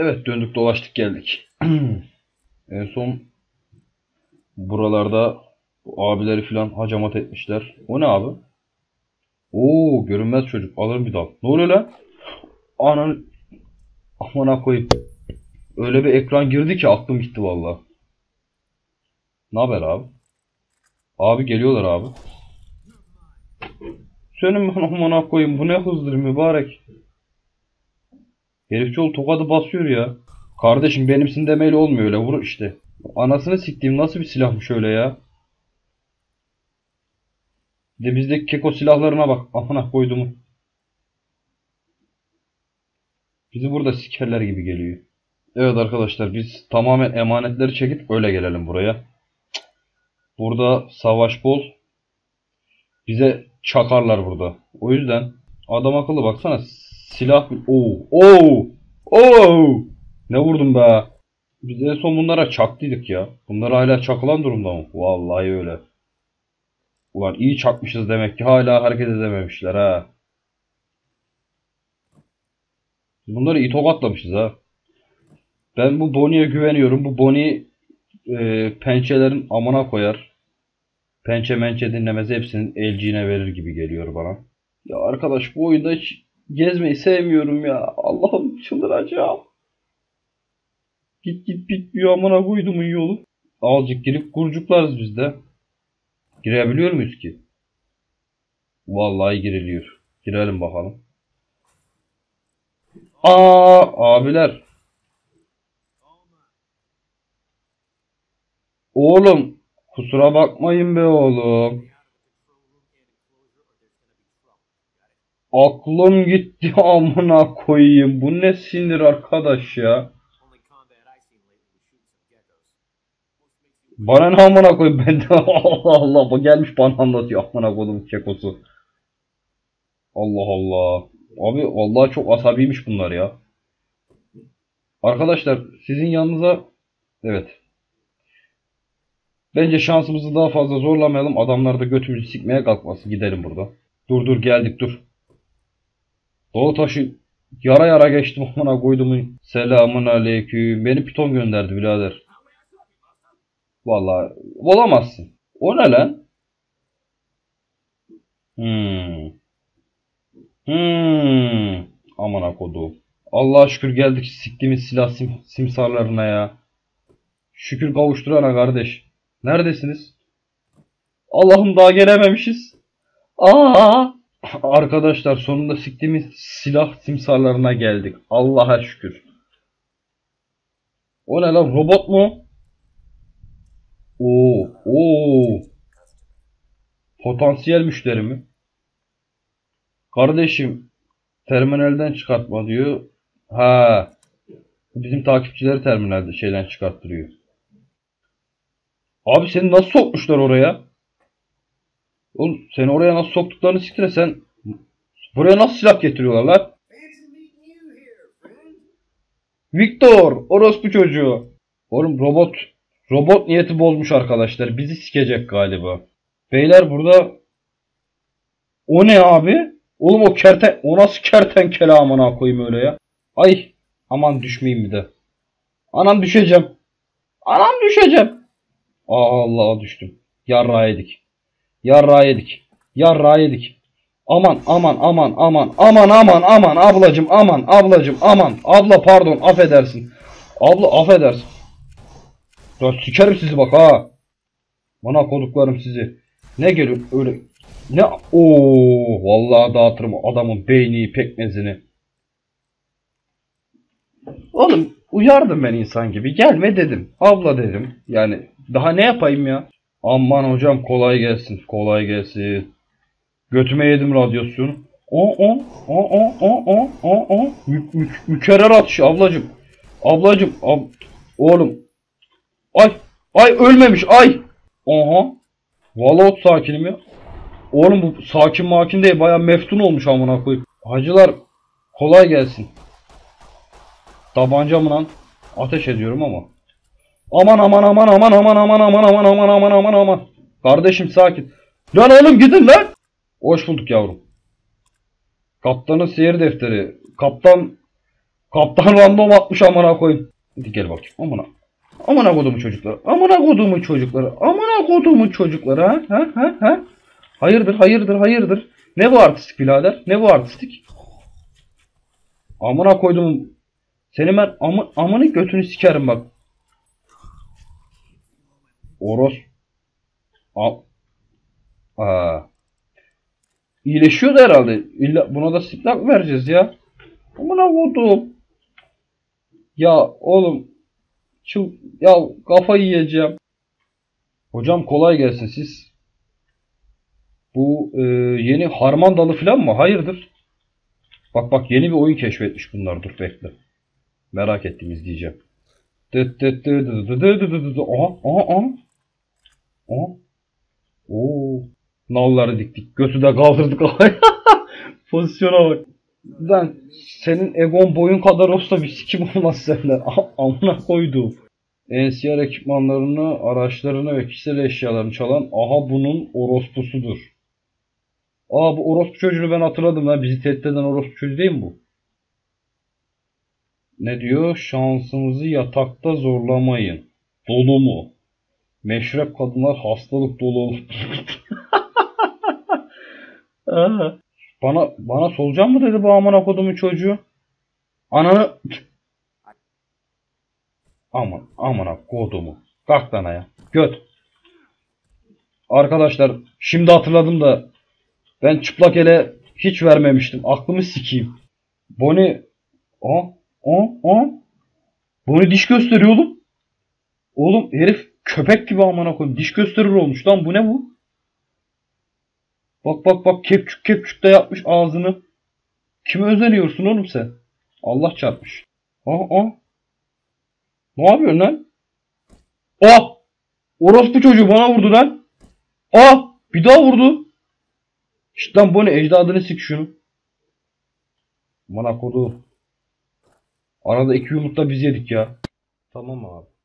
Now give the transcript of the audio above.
Evet döndük dolaştık geldik. en son buralarda abileri falan hacamat etmişler. O ne abi? Oo görünmez çocuk. Alırım bir dal. Ne oluyor lan? Anan amına koyayım. Öyle bir ekran girdi ki aklım gitti valla. Ne haber abi? Abi geliyorlar abi. Senin ben amına koyayım bu ne hızdır mübarek. Herifçoğlu tokadı basıyor ya. Kardeşim benimsin demeyle olmuyor öyle vur işte. Anasını siktiğim nasıl bir silahmış öyle ya. De bizdeki keko silahlarına bak. Amına koyduğumu. Bizi burada sikerler gibi geliyor. Evet arkadaşlar biz tamamen emanetleri çekip öyle gelelim buraya. Burada savaş bol. Bize çakarlar burada. O yüzden adam akıllı baksana silah Oo, oo, oo. Ne vurdum be? Biz en son bunlara çaktıydık ya. Bunlar hala çakılan durumda mı? Vallahi öyle. Ulan iyi çakmışız demek ki hala hareket edememişler ha. Bunları iyi tokatlamışız ha. Ben bu Bonnie'ye güveniyorum. Bu Bonnie e, pençelerin amına koyar. Pençe mençe dinlemez hepsinin elciğine verir gibi geliyor bana. Ya arkadaş bu oyunda hiç gezmeyi sevmiyorum ya. Allah'ım çıldıracağım. Git git bitmiyor amına koydumun yolu. Azıcık girip kurcuklarız biz de. Girebiliyor muyuz ki? Vallahi giriliyor. Girelim bakalım. Aa abiler. Oğlum kusura bakmayın be oğlum. Aklım gitti amına koyayım. Bu ne sinir arkadaş ya. Bana ne amına koyayım ben de Allah Allah bu gelmiş bana anlatıyor amına koydum kekosu. Allah Allah. Abi vallahi çok asabiymiş bunlar ya. Arkadaşlar sizin yanınıza evet. Bence şansımızı daha fazla zorlamayalım. Adamlar da götümüzü sikmeye kalkmasın. Gidelim burada. Dur dur geldik dur. Dağ taşı yara yara geçtim amına koydum. Selamun aleyküm. Beni piton gönderdi birader. Vallahi olamazsın. O ne lan? Hmm. Hmm. Aman akodu. Allah'a şükür geldik siktiğimiz silah sim simsarlarına ya. Şükür kavuşturana kardeş. Neredesiniz? Allah'ım daha gelememişiz. Aa! Arkadaşlar sonunda siktiğimiz silah simsarlarına geldik. Allah'a şükür. O ne lan robot mu? Oo, oo. Potansiyel müşteri mi? Kardeşim terminalden çıkartma diyor. Ha. Bizim takipçileri terminalde şeyden çıkarttırıyor. Abi seni nasıl sokmuşlar oraya? Oğlum seni oraya nasıl soktuklarını siktire sen. Buraya nasıl silah getiriyorlar lan? Victor, orospu çocuğu. Oğlum robot robot niyeti bozmuş arkadaşlar. Bizi sikecek galiba. Beyler burada o ne abi? Oğlum o kerten o nasıl kertenkele amına koyayım öyle ya? Ay aman düşmeyeyim bir de. Anam düşeceğim. Anam düşeceğim. Aa Allah düştüm. Yarra yedik. Yarra yedik. Yarra yedik. Aman aman aman aman aman aman aman ablacım aman ablacım aman abla pardon affedersin. Abla affedersin. Ya sikerim sizi bak ha. Bana koduklarım sizi. Ne geliyor öyle ne o vallahi dağıtırım adamın beyni pekmezini. Oğlum uyardım ben insan gibi. Gelme dedim. Abla dedim. Yani daha ne yapayım ya? Aman hocam kolay gelsin. Kolay gelsin. Götüme yedim radyasyonu. O o o o o o o o mükerrer atışı ablacım. Ablacım ab oğlum. Ay ay ölmemiş ay. Oha. Valot sakini mi? Oğlum bu sakin makin değil baya meftun olmuş amına koyayım. Hacılar kolay gelsin. Tabanca mı lan? Ateş ediyorum ama. Aman aman aman aman aman aman aman aman aman aman aman aman. Kardeşim sakin. Lan oğlum gidin lan. Hoş bulduk yavrum. Kaptanın seyir defteri. Kaptan Kaptan random atmış amına koyayım. Hadi gel bakayım amına. Amına kodumu çocukları. Amına kodumu çocukları. Amına kodumu çocukları ha? Ha ha ha? Hayırdır hayırdır hayırdır. Ne bu artistik birader? Ne bu artistik? Amına koydum. Seni ben amı, amını götünü sikerim bak. Oros al Aa. İyileşiyor da herhalde. İlla, buna da siplak vereceğiz ya. Buna vurdum. Ya oğlum. Çıl, ya kafa yiyeceğim. Hocam kolay gelsin siz. Bu e, yeni harman dalı falan mı? Hayırdır? Bak bak yeni bir oyun keşfetmiş bunlar. Dur bekle. Merak ettim izleyeceğim. Aha aha aha. Aha. Oo. Nalları diktik. Götü de kaldırdık havaya. Pozisyona bak. Lan senin egon boyun kadar olsa bir sikim olmaz senden. Amına koyduğum. NCR ekipmanlarını, araçlarını ve kişisel eşyalarını çalan aha bunun orospusudur. Aa bu orospu çocuğunu ben hatırladım lan. Bizi tehdit eden orospu çocuğu değil mi bu? Ne diyor? Şansımızı yatakta zorlamayın. Dolu mu? Meşrep kadınlar hastalık dolu olur. Bana bana solucan mı dedi bu amına kodumun çocuğu? Ananı Aman amına kodumu. Kalk lan ayağa. Göt. Arkadaşlar şimdi hatırladım da ben çıplak ele hiç vermemiştim. Aklımı sikeyim. Bonnie o o o Bonnie diş gösteriyor oğlum. Oğlum herif köpek gibi amına koyayım. Diş gösterir olmuş lan bu ne bu? Bak bak bak kepçük kepçük de yapmış ağzını. Kime özeniyorsun oğlum sen? Allah çarpmış. Aa aa. Ne yapıyorsun lan? Aa! Orospu çocuğu bana vurdu lan. Aa! Bir daha vurdu. İşte lan bu ne? Ecdadını sik şunu. Bana kodu. Arada iki yumurta biz yedik ya. Tamam abi.